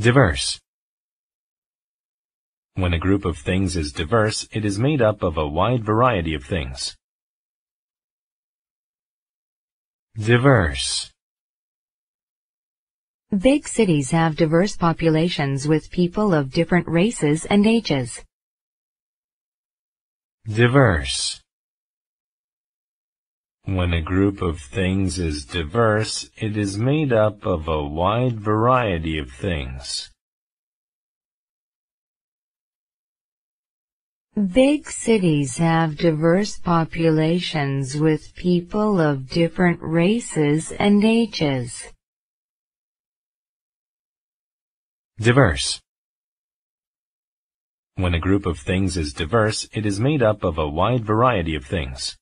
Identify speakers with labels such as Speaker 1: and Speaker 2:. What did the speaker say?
Speaker 1: Diverse. When a group of things is diverse, it is made up of a wide variety of things. Diverse.
Speaker 2: Big cities have diverse populations with people of different races and ages.
Speaker 1: Diverse. When a group of things is diverse, it is made up of a wide variety of things.
Speaker 2: Big cities have diverse populations with people of different races and ages.
Speaker 1: Diverse. When a group of things is diverse, it is made up of a wide variety of things.